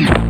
you.